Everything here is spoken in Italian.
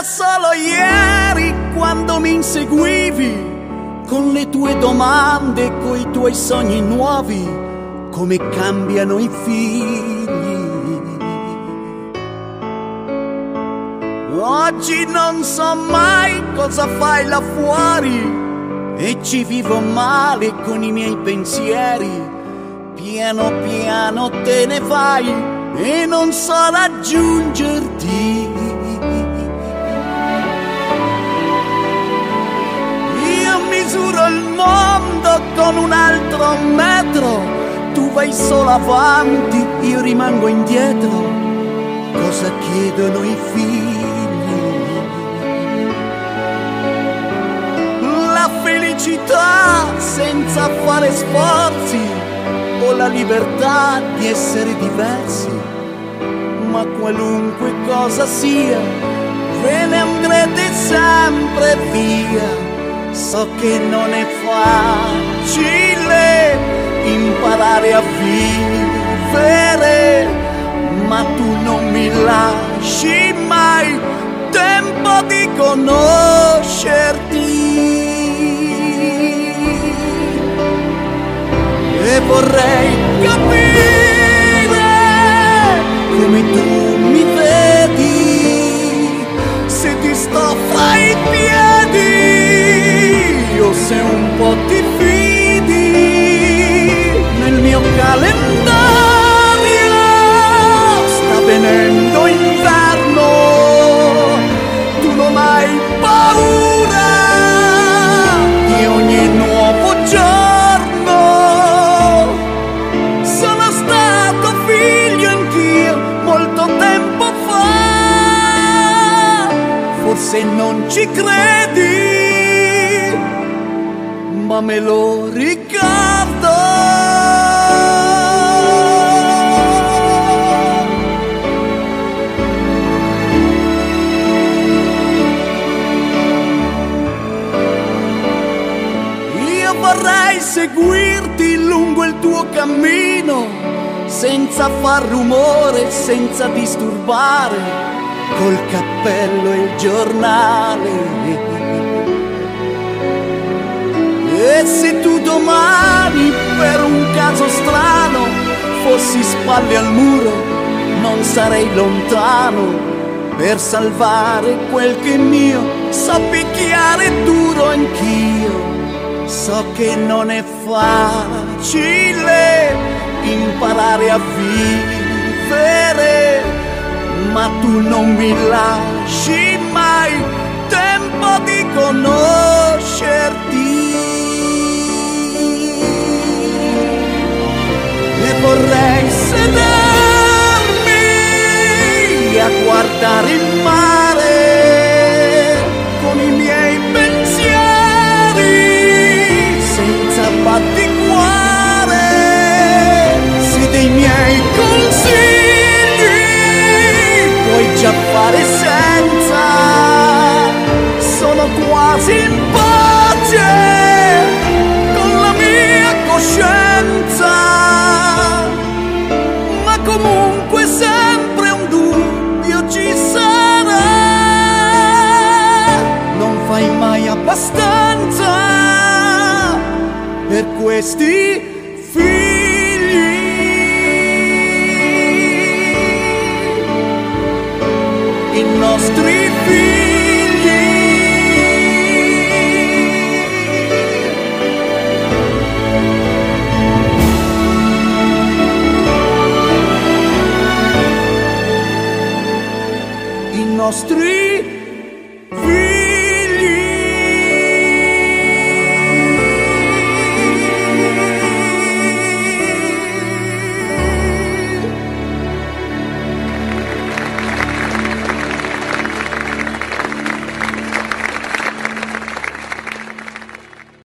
Solo ieri quando mi inseguivi con le tue domande e coi tuoi sogni nuovi, come cambiano i figli. Oggi non so mai cosa fai là fuori e ci vivo male con i miei pensieri. Piano piano te ne vai e non so raggiungerti. Con un altro metro, tu vai solo avanti, io rimango indietro. Cosa chiedono i figli? La felicità senza fare sforzi o la libertà di essere diversi. Ma qualunque cosa sia, ve ne andrete sempre via. So che non è facile vivere, ma tu non mi lasci mai tempo di conoscerti. E vorrei capire come tu mi vedi, se ti sto fra i piedi o se un po' ti fidi sta venendo inverno tu non hai paura di ogni nuovo giorno. Sono stato figlio anch'io molto tempo fa. Forse non ci credi ma me lo ricordo vorrei seguirti lungo il tuo cammino, senza far rumore, senza disturbare, col cappello e il giornale. E se tu domani, per un caso strano, fossi spalle al muro, non sarei lontano per salvare quel che è mio, so picchiare duro anch'io. So che non è facile imparare a vivere, ma tu non mi lasci mai tempo di conoscerti. E vorrei sedermi a guardare il mare quasi in pace con la mia coscienza, ma comunque sempre un dubbio ci sarà, non fai mai abbastanza per questi figli. I nostri figli. Nostri